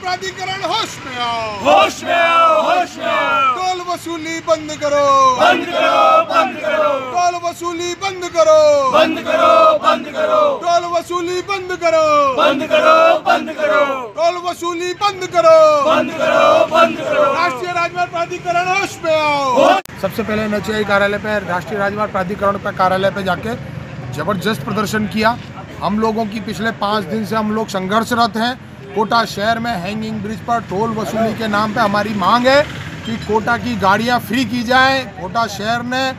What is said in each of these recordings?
प्राधिकरण होश में आओ। होश में आओ होश में आओ। टोल वसूली बंद करो। बंद करो बंद करो। टोल वसूली बंद करो। बंद करो बंद करो। टोल वसूली बंद करो। बंद करो बंद करो। टोल वसूली बंद करो। बंद करो बंद करो। राष्ट्रीय राजमार्ग प्राधिकरण होश में आओ। सबसे पहले नचेई कार्यालय पे राष्ट्रीय राजमार्ग प्राधिकरण पे कार्यालय पे जाके ज़बरदस्त प्रदर्शन किया। हम लोगों की पिछले पाँच दिन से हम लोग संघर्षरत हैं। कोटा शहर में हैंगिंग ब्रिज पर टोल वसूली के नाम पे हमारी मांग है कि कोटा की गाड़ियाँ फ्री की जाए। कोटा शहर ने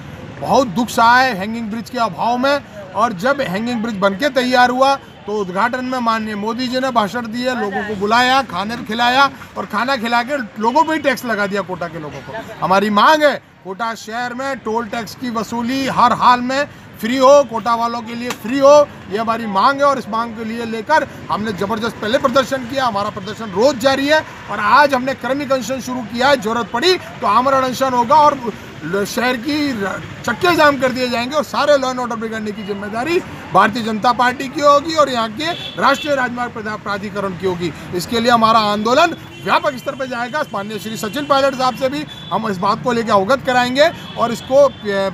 बहुत दुख सहा है हैंगिंग ब्रिज के अभाव में और जब हैंगिंग ब्रिज बनके तैयार हुआ तो उद्घाटन में माननीय मोदी जी ने भाषण दिए, लोगों को बुलाया, खाने खिलाया और खाना खिला के लोगों पे ही टैक्स लगा दिया कोटा के लोगों को। हमारी मांग है कोटा शहर में टोल टैक्स की वसूली हर हाल में फ्री हो, कोटा वालों के लिए फ्री हो, ये हमारी मांग है और इस मांग के लिए लेकर हमने ज़बरदस्त पहले प्रदर्शन किया, हमारा प्रदर्शन रोज जारी है और आज हमने कर्मी कंशन शुरू किया है, ज़रूरत पड़ी तो आमरण अनशन होगा और शहर की चक्के जाम कर दिए जाएँगे और सारे लॉ एंड ऑर्डर बिगड़ने की ज़िम्मेदारी भारतीय जनता पार्टी की होगी और यहाँ के राष्ट्रीय राजमार्ग प्राधिकरण की होगी। इसके लिए हमारा आंदोलन व्यापक स्तर पर जाएगा। माननीय श्री सचिन पायलट साहब से भी हम इस बात को लेकर अवगत कराएँगे और इसको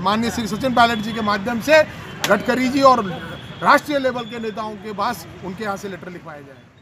माननीय श्री सचिन पायलट जी के माध्यम से गडकरी जी और राष्ट्रीय लेवल के नेताओं के पास उनके यहाँ से लेटर लिखवाए जाए